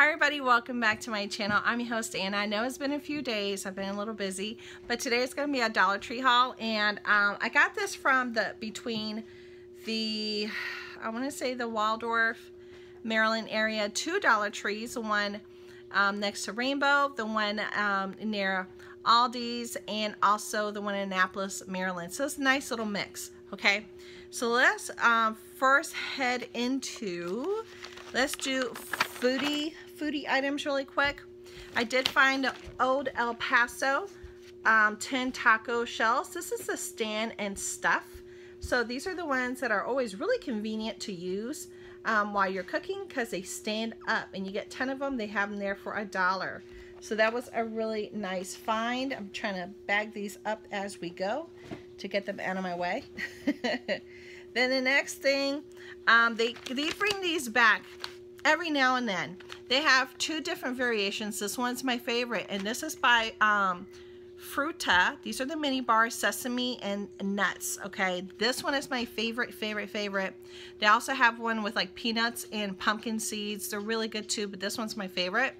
Hi everybody, welcome back to my channel. I'm your host Anna. I know it's been a few days, I've been a little busy, but today is going to be a Dollar Tree haul and um, I got this from the between the, I want to say the Waldorf, Maryland area, two Dollar Trees, the one um, next to Rainbow, the one um, near Aldi's, and also the one in Annapolis, Maryland. So it's a nice little mix, okay? So let's um, first head into Let's do foodie, foodie items really quick. I did find Old El Paso um, 10 taco shells. This is the stand and stuff. So these are the ones that are always really convenient to use um, while you're cooking because they stand up and you get 10 of them. They have them there for a dollar. So that was a really nice find. I'm trying to bag these up as we go to get them out of my way. then the next thing, um, they, they bring these back every now and then. They have two different variations. This one's my favorite, and this is by um, Fruta. These are the mini bars, sesame and nuts, okay? This one is my favorite, favorite, favorite. They also have one with like peanuts and pumpkin seeds. They're really good too, but this one's my favorite.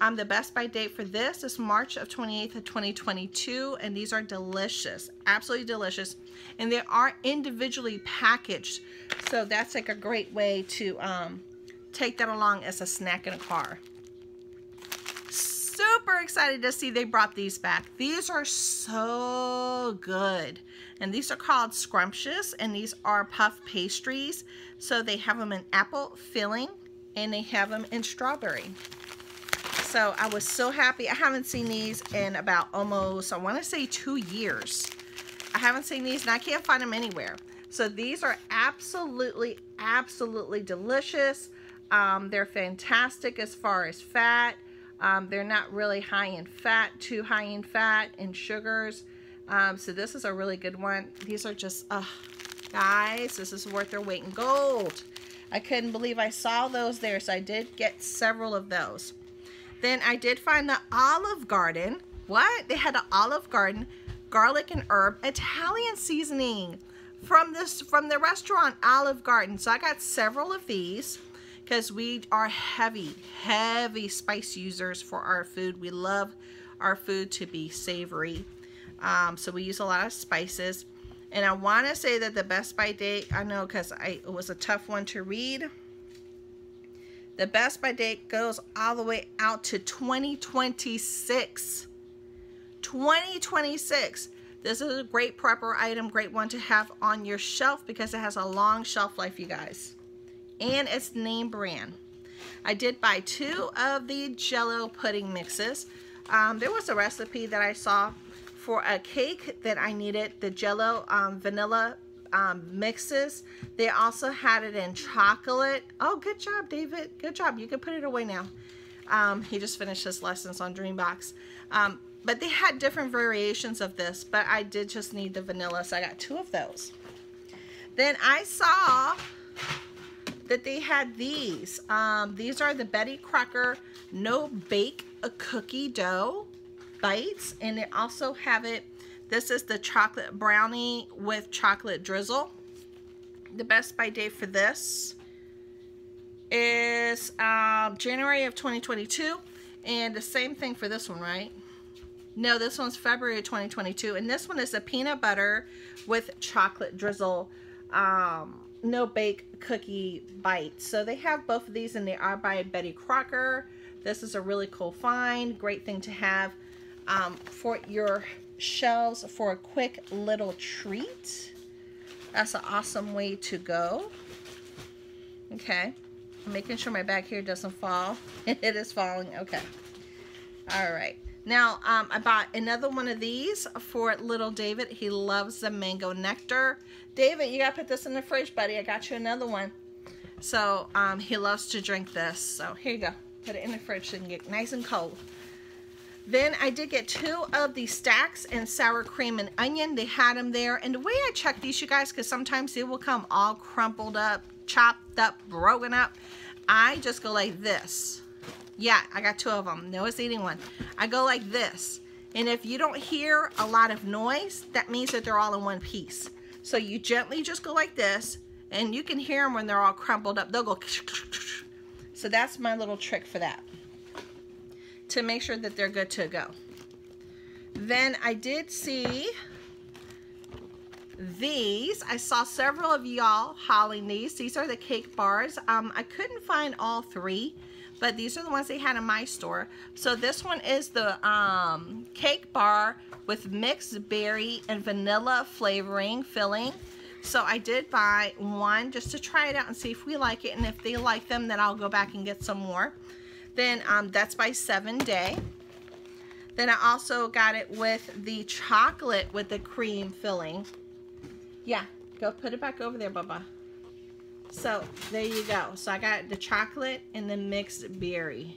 Um, the best by date for this is March of 28th of 2022, and these are delicious, absolutely delicious. And they are individually packaged, so that's like a great way to um, take that along as a snack in a car. Super excited to see they brought these back. These are so good. And these are called scrumptious and these are puff pastries. So they have them in apple filling and they have them in strawberry. So I was so happy. I haven't seen these in about almost, I want to say two years. I haven't seen these and I can't find them anywhere. So these are absolutely, absolutely delicious. Um, they're fantastic as far as fat. Um, they're not really high in fat, too high in fat and sugars. Um, so this is a really good one. These are just, uh, guys, this is worth their weight in gold. I couldn't believe I saw those there, so I did get several of those. Then I did find the Olive Garden. What? They had an Olive Garden garlic and herb Italian seasoning from this from the restaurant Olive Garden. So I got several of these because we are heavy, heavy spice users for our food. We love our food to be savory. Um, so we use a lot of spices. And I want to say that the best by date, I know because it was a tough one to read. The best by date goes all the way out to 2026. 2026. This is a great prepper item, great one to have on your shelf because it has a long shelf life, you guys and it's name brand. I did buy two of the Jello pudding mixes. Um, there was a recipe that I saw for a cake that I needed, the Jello um, vanilla um, mixes. They also had it in chocolate. Oh, good job, David. Good job. You can put it away now. Um, he just finished his lessons on Dreambox. Um, but they had different variations of this, but I did just need the vanilla, so I got two of those. Then I saw that they had these. Um, these are the Betty Crocker No Bake a Cookie Dough Bites. And they also have it, this is the chocolate brownie with chocolate drizzle. The best by date for this is um, January of 2022. And the same thing for this one, right? No, this one's February of 2022. And this one is a peanut butter with chocolate drizzle um, no bake cookie bites. So they have both of these and they are by Betty Crocker. This is a really cool find. Great thing to have um, for your shelves for a quick little treat. That's an awesome way to go. Okay. I'm making sure my back here doesn't fall. it is falling. Okay. All right. Now, um, I bought another one of these for little David. He loves the mango nectar. David, you got to put this in the fridge, buddy. I got you another one. So, um, he loves to drink this. So, here you go. Put it in the fridge so it can get nice and cold. Then I did get two of the Stax and sour cream and onion. They had them there. And the way I check these, you guys, because sometimes they will come all crumpled up, chopped up, broken up. I just go like this. Yeah, I got two of them. Noah's eating one. I go like this. And if you don't hear a lot of noise, that means that they're all in one piece. So you gently just go like this, and you can hear them when they're all crumpled up. They'll go. So that's my little trick for that. To make sure that they're good to go. Then I did see these. I saw several of y'all hauling these. These are the cake bars. Um, I couldn't find all three, but these are the ones they had in my store. So this one is the um, cake bar with mixed berry and vanilla flavoring filling. So I did buy one just to try it out and see if we like it. And if they like them, then I'll go back and get some more. Then um, that's by Seven Day. Then I also got it with the chocolate with the cream filling. Yeah, go put it back over there, Bubba. So there you go. So I got the chocolate and the mixed berry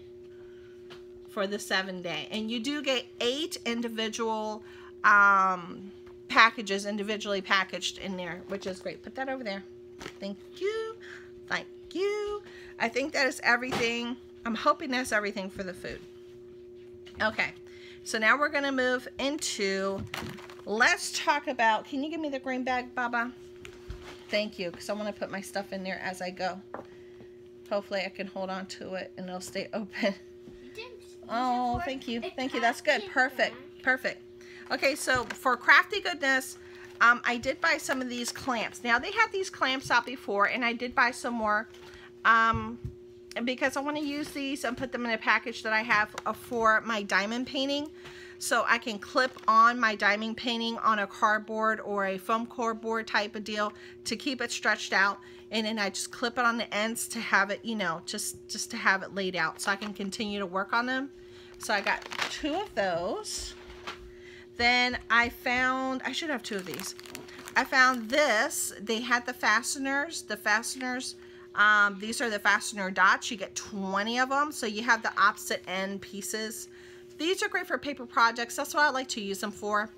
for the seven day. And you do get eight individual um, packages individually packaged in there, which is great. Put that over there. Thank you. Thank you. I think that is everything. I'm hoping that's everything for the food. Okay, so now we're gonna move into, let's talk about, can you give me the green bag, Baba? Thank you, because I wanna put my stuff in there as I go. Hopefully I can hold on to it and it'll stay open. Oh, thank you. Thank you. That's good. Perfect. Perfect. Okay, so for Crafty Goodness, um, I did buy some of these clamps. Now, they had these clamps out before, and I did buy some more um, because I want to use these and put them in a package that I have uh, for my diamond painting. So I can clip on my diamond painting on a cardboard or a foam cardboard type of deal to keep it stretched out. And then I just clip it on the ends to have it, you know, just, just to have it laid out so I can continue to work on them. So I got two of those. Then I found, I should have two of these. I found this. They had the fasteners. The fasteners, um, these are the fastener dots. You get 20 of them. So you have the opposite end pieces. These are great for paper projects. That's what I like to use them for.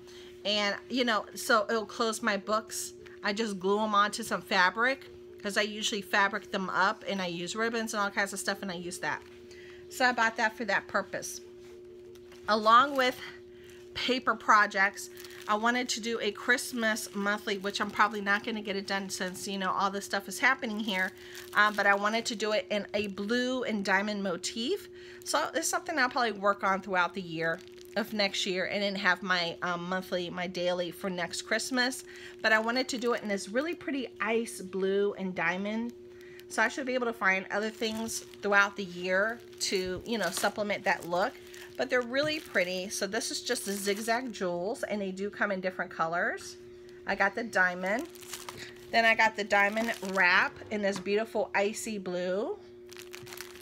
And, you know, so it'll close my books. I just glue them onto some fabric because I usually fabric them up and I use ribbons and all kinds of stuff and I use that. So I bought that for that purpose. Along with paper projects. I wanted to do a Christmas monthly, which I'm probably not going to get it done since, you know, all this stuff is happening here. Um, but I wanted to do it in a blue and diamond motif. So it's something I'll probably work on throughout the year of next year and then have my um, monthly, my daily for next Christmas. But I wanted to do it in this really pretty ice blue and diamond. So I should be able to find other things throughout the year to, you know, supplement that look but they're really pretty. So this is just the zigzag jewels and they do come in different colors. I got the diamond. Then I got the diamond wrap in this beautiful icy blue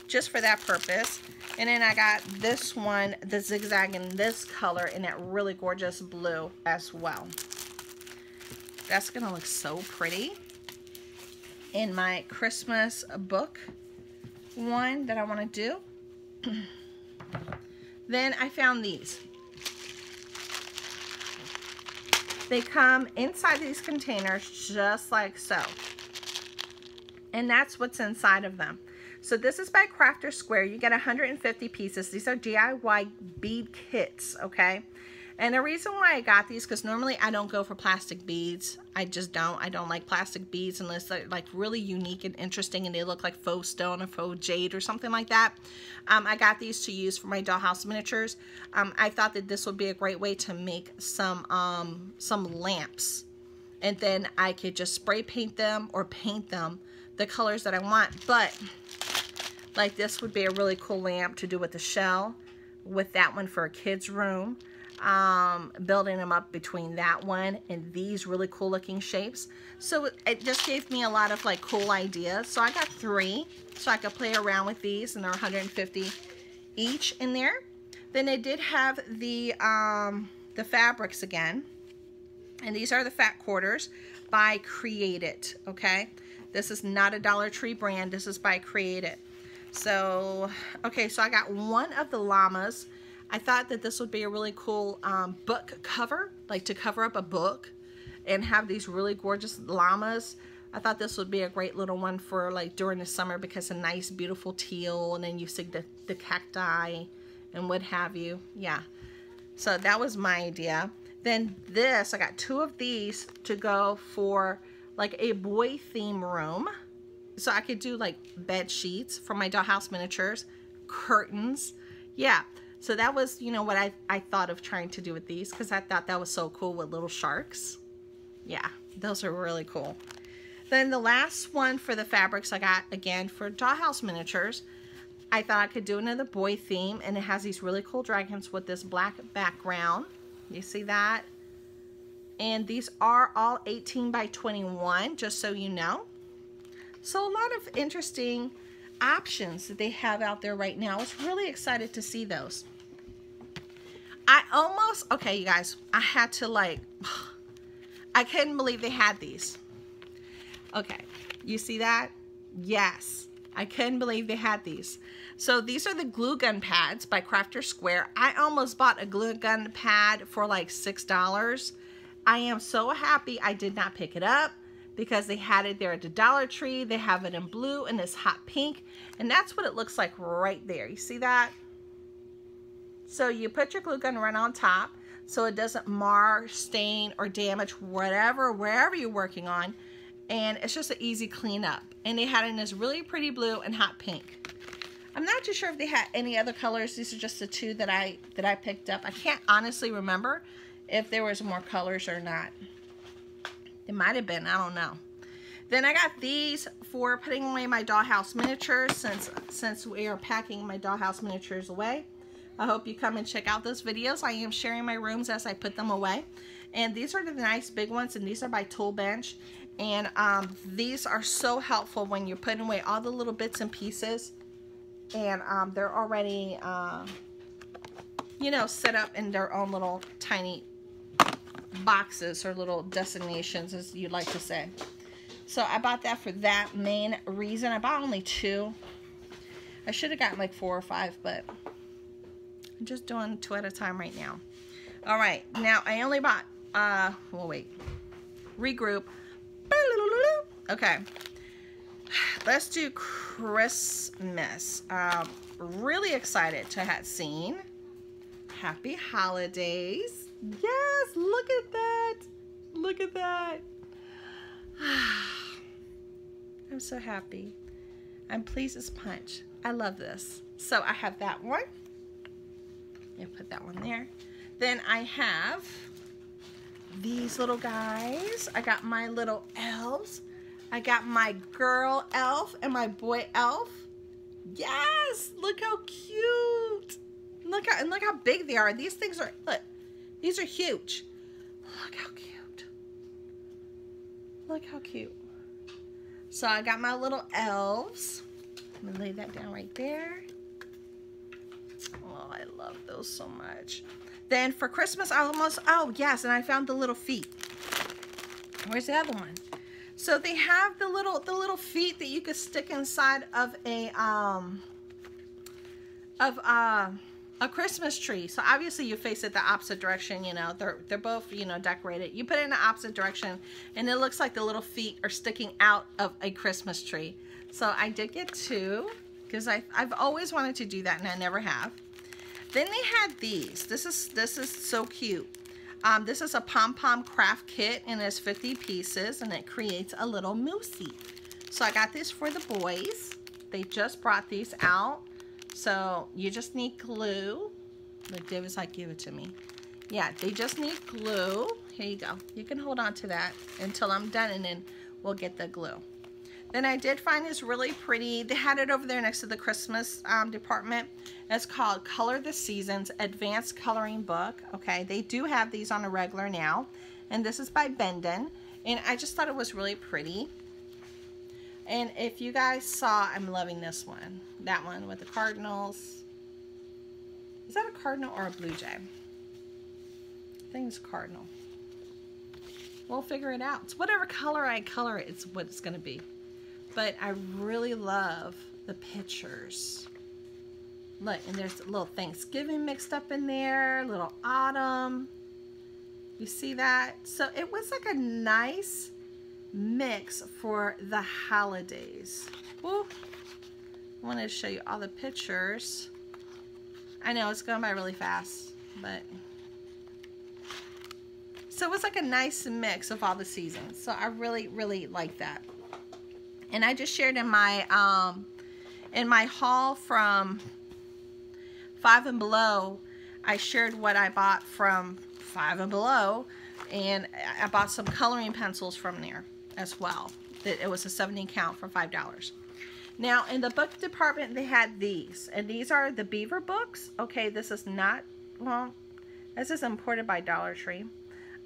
just for that purpose. And then I got this one, the zigzag in this color in that really gorgeous blue as well. That's to look so pretty in my Christmas book one that I want to do. Then I found these. They come inside these containers just like so. And that's what's inside of them. So this is by Crafter Square. You get 150 pieces. These are DIY bead kits, okay? And the reason why I got these, because normally I don't go for plastic beads. I just don't. I don't like plastic beads unless they're like really unique and interesting and they look like faux stone or faux jade or something like that. Um, I got these to use for my dollhouse miniatures. Um, I thought that this would be a great way to make some, um, some lamps. And then I could just spray paint them or paint them the colors that I want. But like this would be a really cool lamp to do with the shell with that one for a kid's room um, building them up between that one and these really cool looking shapes. So it just gave me a lot of like cool ideas. So I got three so I could play around with these and they're 150 each in there. Then it did have the, um, the fabrics again. And these are the fat quarters by Create It, okay? This is not a Dollar Tree brand. This is by Create It. So, okay, so I got one of the llamas I thought that this would be a really cool um, book cover, like to cover up a book and have these really gorgeous llamas. I thought this would be a great little one for like during the summer because a nice beautiful teal and then you see the, the cacti and what have you. Yeah. So that was my idea. Then this, I got two of these to go for like a boy theme room. so I could do like bed sheets for my dollhouse miniatures, curtains. Yeah, so that was, you know, what I, I thought of trying to do with these because I thought that was so cool with little sharks. Yeah, those are really cool. Then the last one for the fabrics I got, again, for dollhouse miniatures, I thought I could do another boy theme, and it has these really cool dragons with this black background. You see that? And these are all 18 by 21, just so you know. So a lot of interesting options that they have out there right now. I was really excited to see those. I almost, okay, you guys, I had to like, I couldn't believe they had these. Okay, you see that? Yes, I couldn't believe they had these. So these are the glue gun pads by Crafter Square. I almost bought a glue gun pad for like $6. I am so happy I did not pick it up because they had it there at the Dollar Tree. They have it in blue and this hot pink. And that's what it looks like right there. You see that? So you put your glue gun right on top so it doesn't mar, stain, or damage whatever, wherever you're working on. And it's just an easy cleanup. And they had it in this really pretty blue and hot pink. I'm not too sure if they had any other colors. These are just the two that I that I picked up. I can't honestly remember if there was more colors or not. It might have been. I don't know. Then I got these for putting away my dollhouse miniatures since since we are packing my dollhouse miniatures away. I hope you come and check out those videos. I am sharing my rooms as I put them away. And these are the nice big ones, and these are by Tool Bench. And um, these are so helpful when you're putting away all the little bits and pieces and um, they're already, uh, you know, set up in their own little tiny boxes or little destinations, as you'd like to say. So I bought that for that main reason. I bought only two. I should have gotten like four or five, but I'm just doing two at a time right now. All right, now I only bought, uh, well, wait, regroup. Okay, let's do Christmas. Um, really excited to have seen. Happy holidays. Yes, look at that. Look at that. I'm so happy. I'm pleased as punch. I love this. So I have that one. Yeah, put that one there. Then I have these little guys. I got my little elves. I got my girl elf and my boy elf. Yes, look how cute. Look how, and look how big they are. These things are, look, these are huge. Look how cute. Look how cute. So I got my little elves. I'm gonna lay that down right there. Oh, I love those so much. Then for Christmas, I almost, oh yes, and I found the little feet. Where's the other one? So they have the little the little feet that you could stick inside of a um of uh, a Christmas tree. So obviously you face it the opposite direction, you know, they're they're both, you know, decorated. You put it in the opposite direction and it looks like the little feet are sticking out of a Christmas tree. So I did get two because I I've always wanted to do that and I never have. Then they had these. This is this is so cute. Um, this is a pom-pom craft kit and it's 50 pieces and it creates a little moosey. So I got this for the boys. They just brought these out. So you just need glue. Div is like, give it to me. Yeah, they just need glue. Here you go. You can hold on to that until I'm done and then we'll get the glue. Then I did find this really pretty. They had it over there next to the Christmas um, department. It's called Color the Seasons Advanced Coloring Book. Okay, they do have these on a regular now. And this is by Bendon. And I just thought it was really pretty. And if you guys saw, I'm loving this one. That one with the cardinals. Is that a cardinal or a blue jay? I think it's cardinal. We'll figure it out. It's whatever color I color it, it's what it's going to be. But I really love the pictures. Look, and there's a little Thanksgiving mixed up in there, little autumn. You see that? So it was like a nice mix for the holidays. I wanted to show you all the pictures. I know it's going by really fast, but so it was like a nice mix of all the seasons. So I really, really like that. And I just shared in my um, in my haul from Five and Below, I shared what I bought from Five and Below, and I bought some coloring pencils from there as well. That it, was a 70 count for $5. Now, in the book department, they had these, and these are the Beaver books. Okay, this is not, well, this is imported by Dollar Tree,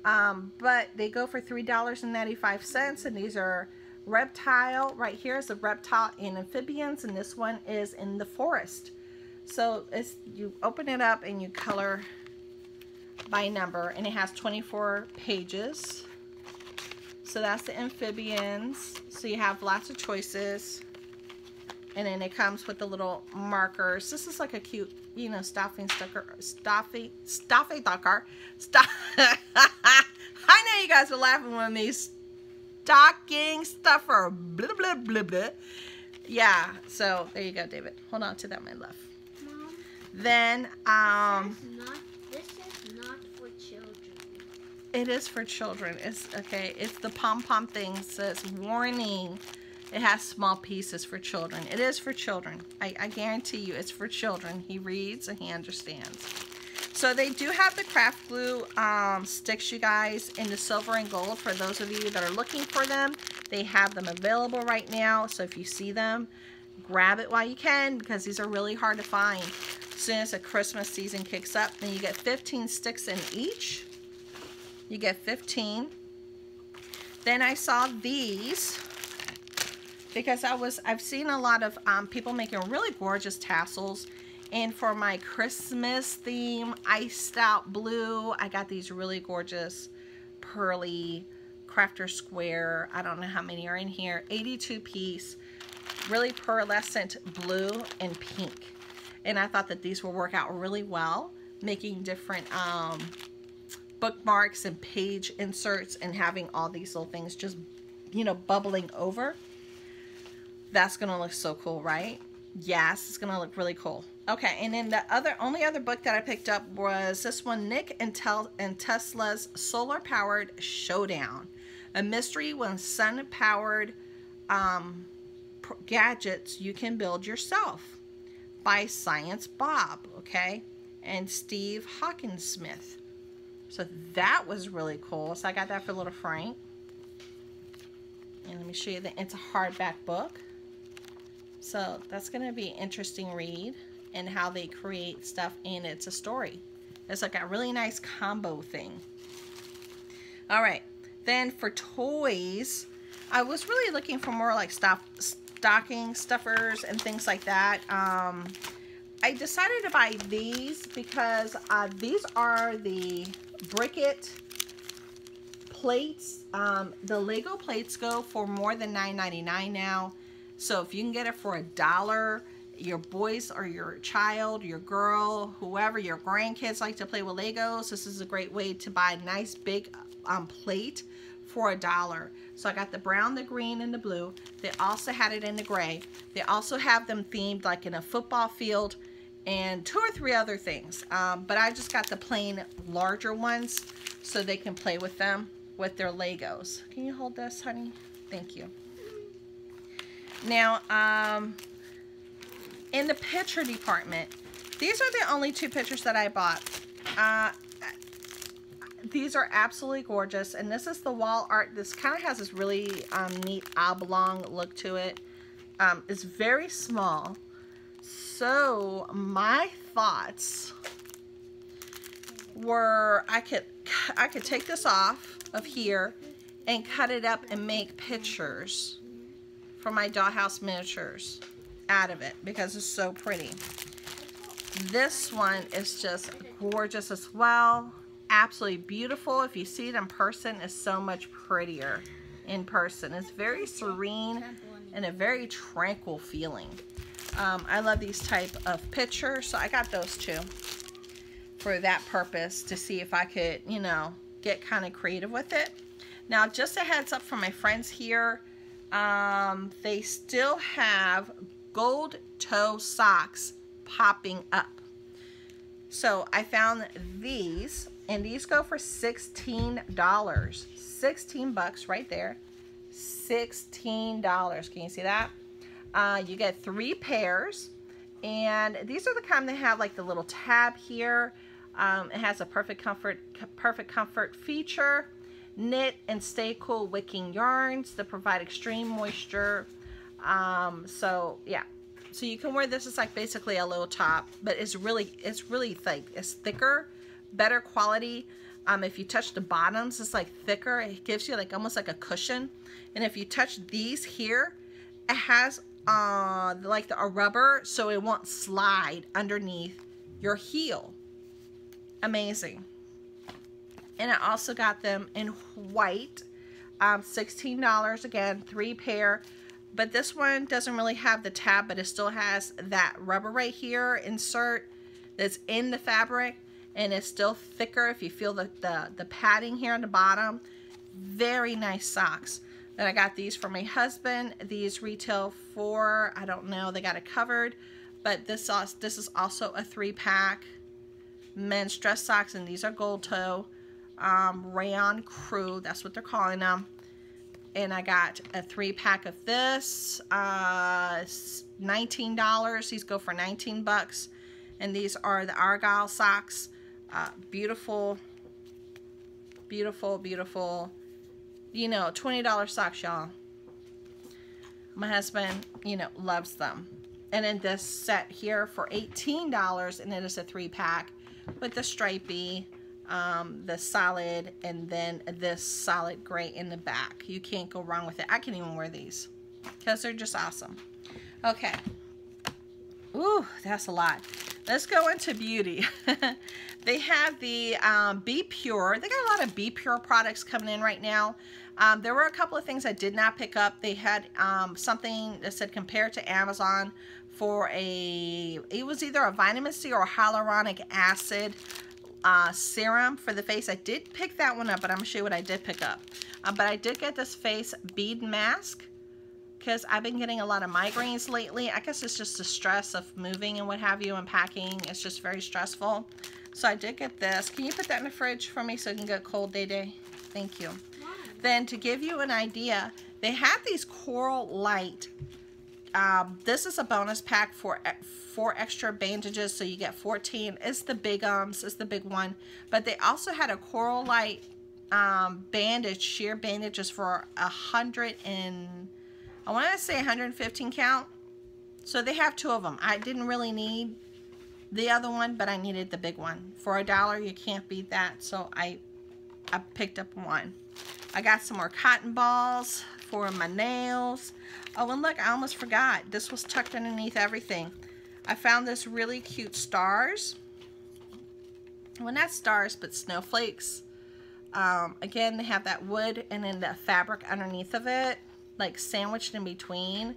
um, but they go for $3.95, and these are reptile. Right here is the reptile and amphibians, and this one is in the forest. So it's you open it up and you color by number, and it has 24 pages. So that's the amphibians. So you have lots of choices. And then it comes with the little markers. This is like a cute, you know, stuffing sticker, stuffy, stuffy ducker. Stuff. I know you guys are laughing with me stocking stuffer. Blah, blah, blah, blah. Yeah, so there you go, David. Hold on to that, my love. Mom, then, um... This is, not, this is not for children. It is for children. It's, okay, it's the pom-pom thing. says, warning. It has small pieces for children. It is for children. I, I guarantee you it's for children. He reads and he understands. So they do have the craft glue um, sticks, you guys, in the silver and gold. For those of you that are looking for them, they have them available right now. So if you see them, grab it while you can because these are really hard to find. As soon as the Christmas season kicks up, then you get 15 sticks in each. You get 15. Then I saw these because I was I've seen a lot of um, people making really gorgeous tassels and for my Christmas theme, iced out blue, I got these really gorgeous pearly crafter square. I don't know how many are in here. 82 piece, really pearlescent blue and pink. And I thought that these will work out really well, making different um, bookmarks and page inserts and having all these little things just, you know, bubbling over. That's going to look so cool, right? Yes, it's going to look really cool. Okay, and then the other only other book that I picked up was this one, Nick and, Tel and Tesla's Solar Powered Showdown. A mystery when sun-powered um, gadgets you can build yourself by Science Bob, okay? And Steve Hockensmith. So that was really cool. So I got that for little Frank. And let me show you that it's a hardback book. So that's going to be an interesting read and how they create stuff and it's a story. It's like a really nice combo thing. All right, then for toys, I was really looking for more like stuff, stocking stuffers and things like that. Um, I decided to buy these because uh, these are the Brickit plates. Um, the Lego plates go for more than $9.99 now. So if you can get it for a dollar, your boys or your child, your girl, whoever, your grandkids like to play with Legos, this is a great way to buy a nice big um, plate for a dollar. So I got the brown, the green, and the blue. They also had it in the gray. They also have them themed like in a football field and two or three other things. Um, but I just got the plain larger ones so they can play with them with their Legos. Can you hold this, honey? Thank you. Now, um, in the picture department, these are the only two pictures that I bought. Uh, these are absolutely gorgeous. And this is the wall art. This kind of has this really um, neat oblong look to it. Um, it's very small. So my thoughts were I could I could take this off of here and cut it up and make pictures for my dollhouse miniatures out of it because it's so pretty. This one is just gorgeous as well. Absolutely beautiful. If you see it in person, it's so much prettier in person. It's very serene and a very tranquil feeling. Um, I love these type of pictures, so I got those two for that purpose to see if I could, you know, get kind of creative with it. Now, just a heads up for my friends here, um, they still have gold toe socks popping up. So I found these and these go for $16. 16 bucks right there. $16. Can you see that? Uh, you get three pairs. And these are the kind that have like the little tab here. Um, it has a perfect comfort, perfect comfort feature. Knit and stay cool wicking yarns that provide extreme moisture. Um, so yeah, so you can wear this as like basically a little top, but it's really, it's really thick. It's thicker, better quality. Um, if you touch the bottoms, it's like thicker. It gives you like almost like a cushion. And if you touch these here, it has uh, like the, a rubber so it won't slide underneath your heel. Amazing. And I also got them in white. Um, $16 again, three pair. But this one doesn't really have the tab, but it still has that rubber right here insert that's in the fabric. And it's still thicker if you feel the, the, the padding here on the bottom. Very nice socks. Then I got these for my husband. These retail for, I don't know, they got it covered. But this, this is also a three pack men's dress socks. And these are gold toe um, rayon crew. That's what they're calling them. And I got a three pack of this. Uh, $19. These go for 19 bucks. And these are the Argyle socks. Uh, beautiful, beautiful, beautiful you know, $20 socks, y'all. My husband, you know, loves them. And then this set here for $18, and it is a three pack with the stripey, um, the solid, and then this solid gray in the back. You can't go wrong with it. I can even wear these because they're just awesome. Okay. Ooh, that's a lot. Let's go into beauty. they have the um, Be Pure. They got a lot of Be Pure products coming in right now. Um, there were a couple of things I did not pick up. They had um, something that said compared to Amazon for a, it was either a vitamin C or hyaluronic acid uh, serum for the face. I did pick that one up, but I'm to show you what I did pick up. Uh, but I did get this face bead mask because I've been getting a lot of migraines lately. I guess it's just the stress of moving and what have you and packing. It's just very stressful. So I did get this. Can you put that in the fridge for me so it can get cold day day? Thank you. Then to give you an idea, they have these Coralite. Um, this is a bonus pack for four extra bandages, so you get 14. It's the big ums, it's the big one. But they also had a Coralite um, bandage, sheer bandages for a hundred and I want to say 115 count. So they have two of them. I didn't really need the other one, but I needed the big one. For a dollar, you can't beat that. So I, I picked up one. I got some more cotton balls for my nails. Oh, and look, I almost forgot. This was tucked underneath everything. I found this really cute stars. Well, not stars, but snowflakes. Um, again, they have that wood and then the fabric underneath of it, like sandwiched in between.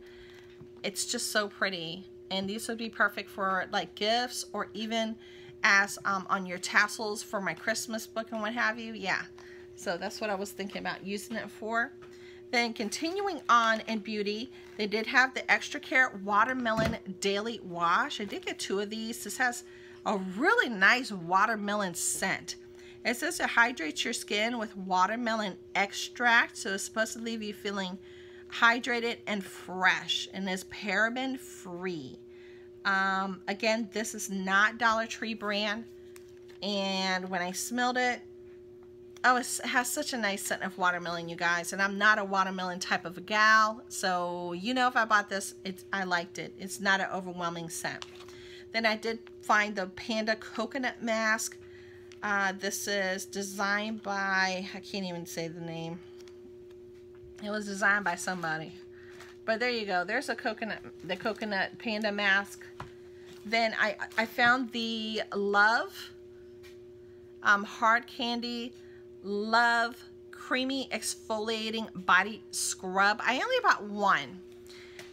It's just so pretty. And these would be perfect for like gifts or even as um, on your tassels for my Christmas book and what have you. Yeah, so that's what I was thinking about using it for. Then continuing on in beauty, they did have the Extra Care Watermelon Daily Wash. I did get two of these. This has a really nice watermelon scent. It says it hydrates your skin with watermelon extract. So it's supposed to leave you feeling hydrated and fresh. And is paraben free. Um, again, this is not Dollar Tree brand. And when I smelled it, Oh, it has such a nice scent of watermelon, you guys. And I'm not a watermelon type of a gal. So, you know, if I bought this, it's, I liked it. It's not an overwhelming scent. Then I did find the Panda Coconut Mask. Uh, this is designed by, I can't even say the name. It was designed by somebody. But there you go. There's a coconut, the coconut panda mask. Then I, I found the Love um, hard candy Love Creamy Exfoliating Body Scrub. I only bought one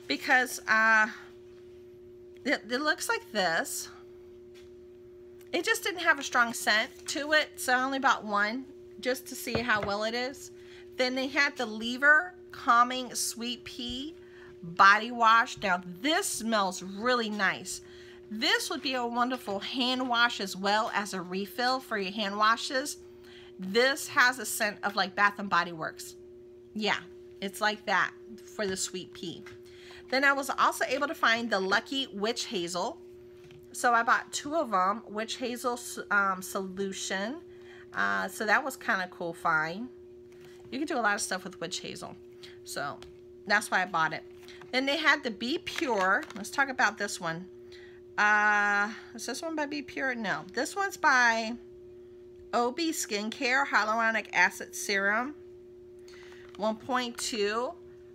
because uh, it, it looks like this. It just didn't have a strong scent to it, so I only bought one just to see how well it is. Then they had the Lever Calming Sweet Pea Body Wash. Now this smells really nice. This would be a wonderful hand wash as well as a refill for your hand washes. This has a scent of like Bath and Body Works. Yeah, It's like that for the sweet pea. Then I was also able to find the Lucky Witch Hazel. So I bought two of them, Witch Hazel um, Solution. Uh, so that was kind of cool find. You can do a lot of stuff with Witch Hazel. So that's why I bought it. Then they had the Be Pure. Let's talk about this one. Uh, is this one by Be Pure? No. This one's by OB Skincare Hyaluronic Acid Serum. 1.2.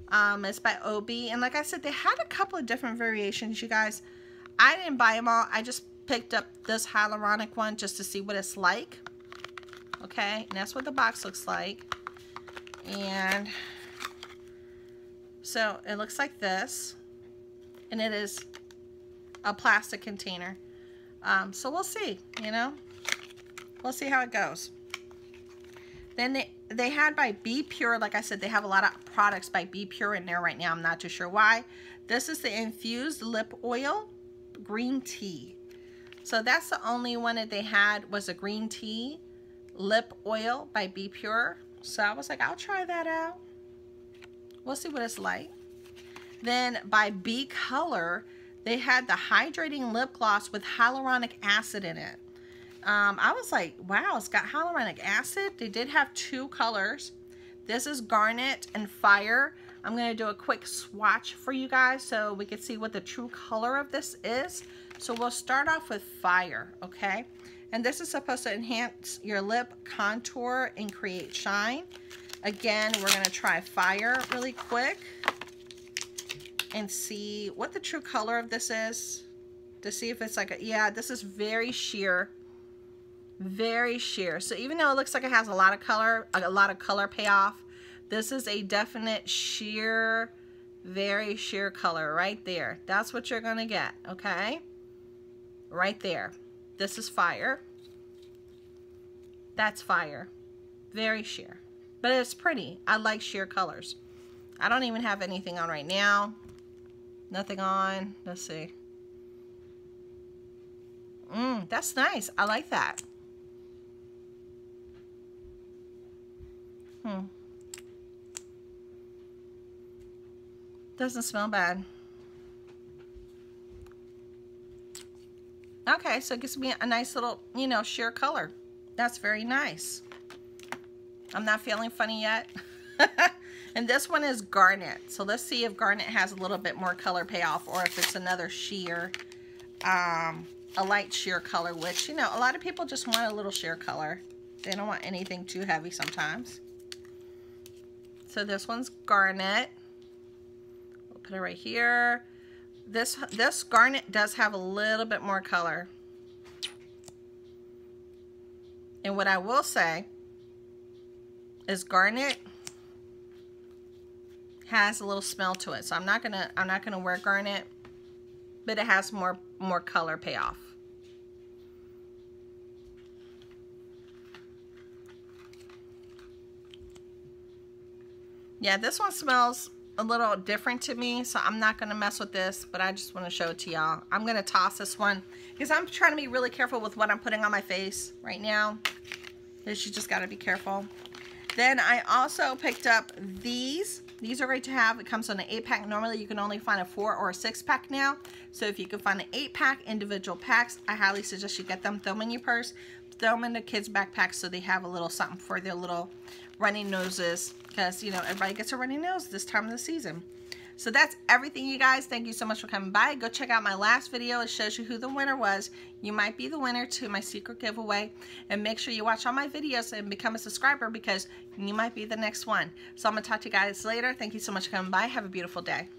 Um, it's by OB. And like I said, they had a couple of different variations, you guys. I didn't buy them all. I just picked up this hyaluronic one just to see what it's like. Okay, and that's what the box looks like. And so it looks like this. And it is a plastic container. Um, so we'll see, you know. We'll see how it goes. Then they, they had by Be Pure, like I said, they have a lot of products by Be Pure in there right now. I'm not too sure why. This is the infused lip oil green tea. So that's the only one that they had was a green tea lip oil by Be Pure. So I was like, I'll try that out. We'll see what it's like. Then by B Color, they had the hydrating lip gloss with hyaluronic acid in it. Um, I was like, wow, it's got hyaluronic acid. They did have two colors. This is Garnet and Fire. I'm going to do a quick swatch for you guys so we can see what the true color of this is. So we'll start off with Fire, okay? And this is supposed to enhance your lip contour and create shine. Again, we're going to try Fire really quick and see what the true color of this is to see if it's like a, yeah, this is very sheer, very sheer. So even though it looks like it has a lot of color, a lot of color payoff, this is a definite sheer, very sheer color right there. That's what you're gonna get, okay? Right there. This is fire. That's fire. Very sheer. But it's pretty. I like sheer colors. I don't even have anything on right now. Nothing on. Let's see. Mmm, that's nice. I like that. Hmm. Doesn't smell bad. Okay, so it gives me a nice little, you know, sheer color. That's very nice. I'm not feeling funny yet. And this one is garnet. So let's see if garnet has a little bit more color payoff or if it's another sheer, um, a light sheer color, which, you know, a lot of people just want a little sheer color. They don't want anything too heavy sometimes. So this one's garnet. We'll put it right here. This, this garnet does have a little bit more color. And what I will say is garnet has a little smell to it. So I'm not gonna I'm not gonna wear garnet, but it has more more color payoff. Yeah, this one smells a little different to me, so I'm not going to mess with this, but I just want to show it to y'all. I'm going to toss this one because I'm trying to be really careful with what I'm putting on my face right now. Because you just got to be careful. Then I also picked up these these are great to have. It comes on an 8-pack. Normally, you can only find a 4 or a 6-pack now. So if you can find an 8-pack individual packs, I highly suggest you get them. Throw them in your purse. Throw them in the kids' backpacks so they have a little something for their little runny noses. Because, you know, everybody gets a runny nose this time of the season. So that's everything, you guys. Thank you so much for coming by. Go check out my last video. It shows you who the winner was. You might be the winner to my secret giveaway. And make sure you watch all my videos and become a subscriber because you might be the next one. So I'm going to talk to you guys later. Thank you so much for coming by. Have a beautiful day.